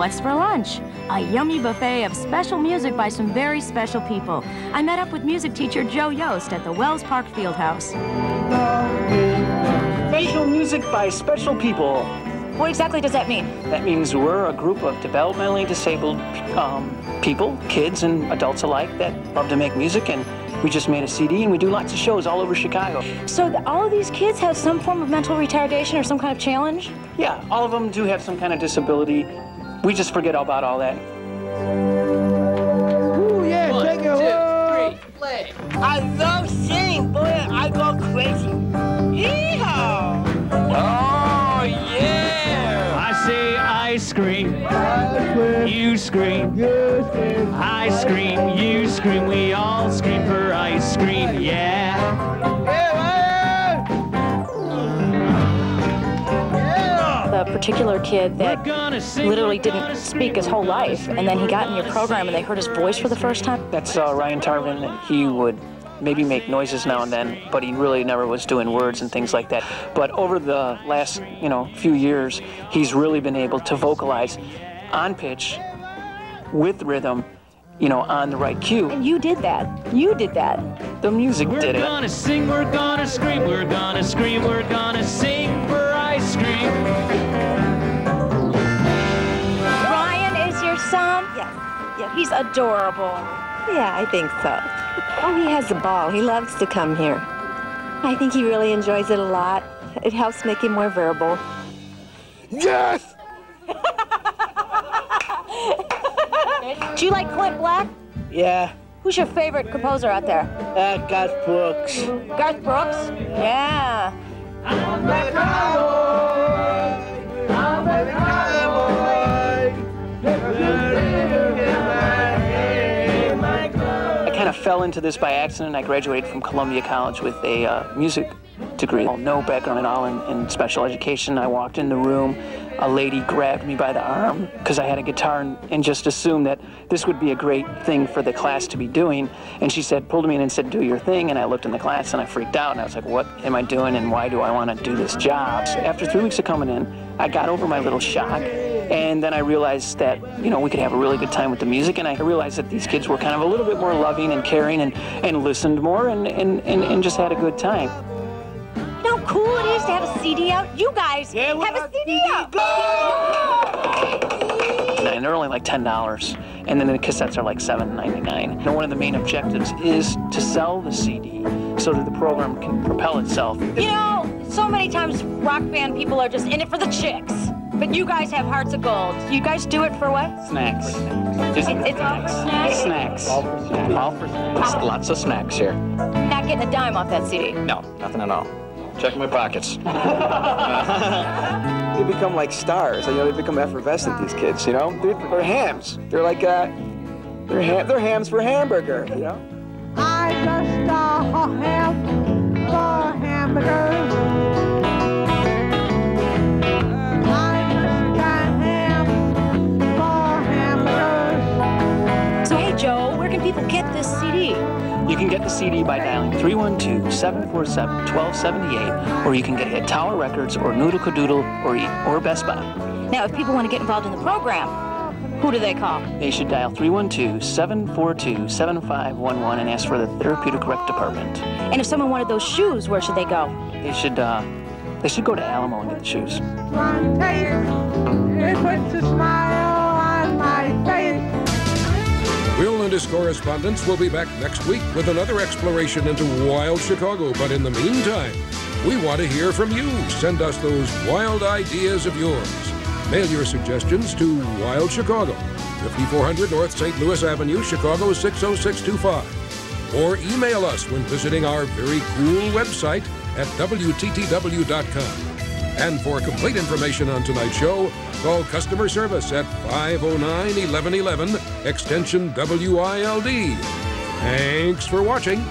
What's for Lunch? A yummy buffet of special music by some very special people. I met up with music teacher Joe Yost at the Welles Park Fieldhouse. Special music by special people. What exactly does that mean? That means we're a group of developmentally disabled um, people, kids and adults alike, that love to make music and we just made a CD and we do lots of shows all over Chicago. So the, all of these kids have some form of mental retardation or some kind of challenge? Yeah, all of them do have some kind of disability. We just forget about all that. Ooh, yeah, One, take it. two, Whoa. three, play. I love singing, boy. I go crazy. Yeehaw! Oh, yeah! I say ice cream, you scream. Good thing. I scream, you scream, we all scream for ice cream, yeah. The particular kid that We're gonna sing, literally didn't speak his whole life, and then he got in your program and they heard his voice for the first time. That's uh, Ryan Tarvin. He would maybe make noises now and then, but he really never was doing words and things like that. But over the last, you know, few years, he's really been able to vocalize on pitch, with rhythm, you know, on the right cue. And you did that. You did that. The music We're did it. gonna sing, we're gonna scream, we're gonna scream, we're gonna sing for ice cream. He's adorable. Yeah, I think so. Oh, he has a ball. He loves to come here. I think he really enjoys it a lot. It helps make him more verbal. Yes! Do you like Clint Black? Yeah, Who's your favorite composer out there? uh, Garth Brooks. Garth Brooks? Yeah. I fell into this by accident. I graduated from Columbia College with a uh, music degree. No background at all in, in special education. I walked in the room. A lady grabbed me by the arm because I had a guitar and, and just assumed that this would be a great thing for the class to be doing. And she said, pulled me in and said, do your thing. And I looked in the class and I freaked out. And I was like, what am I doing and why do I want to do this job? So after three weeks of coming in, I got over my little shock. And then I realized that, you know, we could have a really good time with the music. And I realized that these kids were kind of a little bit more loving and caring and, and listened more and, and, and, and just had a good time. You know how cool it is to have a CD out? You guys Yeah, we have a got CD out. And they're only like $10. And then the cassettes are like $7.99. And one of the main objectives is to sell the CD so that the program can propel itself. You know, so many times rock band people are just in it for the chicks. But you guys have hearts of gold. You guys do it for what? Snacks. Just It's, it's all for snacks. snacks. All for snacks. All for snacks. Lots of snacks here. Not getting a dime off that CD. No, nothing at all. Check my pockets. they become like stars. You know, they become effervescent. These kids, you know, they're, they're hams. They're like uh, they're ham. They're hams for hamburger. You know. I just uh, have for hamburgers. I just got ham for hamburgers. So hey Joe, where can people get this CD? You can get the CD by dialing 312-747-1278, or you can get it at Tower Records or Noodle Kidoodle or, or Best Buy. Now, if people want to get involved in the program, who do they call? They should dial 312-742-7511 and ask for the Therapeutic Rec Department. And if someone wanted those shoes, where should they go? They should, uh, they should go to Alamo and get the shoes. One taste, it puts a smile on my face. Will and his correspondents will be back next week with another exploration into wild Chicago. But in the meantime, we want to hear from you. Send us those wild ideas of yours. Mail your suggestions to Wild Chicago, 5400 North St. Louis Avenue, Chicago 60625. Or email us when visiting our very cool website at WTTW.com. And for complete information on tonight's show, call customer service at 509 1111, extension WILD. Thanks for watching.